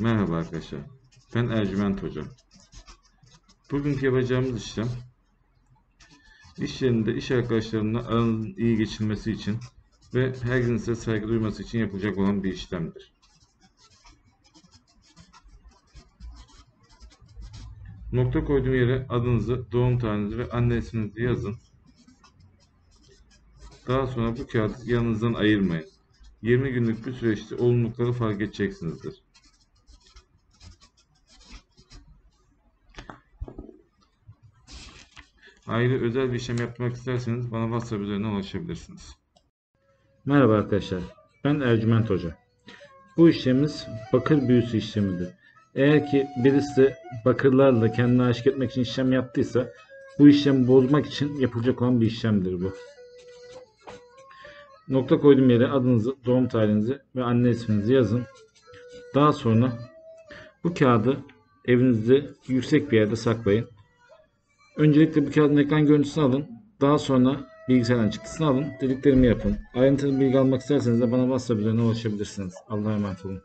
Merhaba arkadaşlar. Ben Ercüment Hoca. Bugünkü yapacağımız işlem iş yerinde iş arkadaşlarımla aranın iyi geçilmesi için ve herkesin size saygı duyması için yapılacak olan bir işlemdir. Nokta koyduğum yere adınızı, doğum tarihinizi ve anne isminizi yazın. Daha sonra bu kağıdı yanınızdan ayırmayın. 20 günlük bir süreçte olumlulukları fark edeceksinizdir. Ayrı özel bir işlem yapmak isterseniz bana WhatsApp üzerinden ulaşabilirsiniz. Merhaba arkadaşlar. Ben Ercüment Hoca. Bu işlemimiz bakır büyüsü işlemidir. Eğer ki birisi bakırlarla kendini aşık etmek için işlem yaptıysa bu işlemi bozmak için yapılacak olan bir işlemdir bu. Nokta koyduğum yere adınızı, doğum tarihinizi ve anne isminizi yazın. Daha sonra bu kağıdı evinizde yüksek bir yerde saklayın. Öncelikle bu kağıdın ekran görüntüsünü alın. Daha sonra bilgisayardan çıktısını alın. Dediklerimi yapın. Ayrıntılı bilgi almak isterseniz de bana WhatsApp üzerinden ulaşabilirsiniz. Allah'a emanet olun.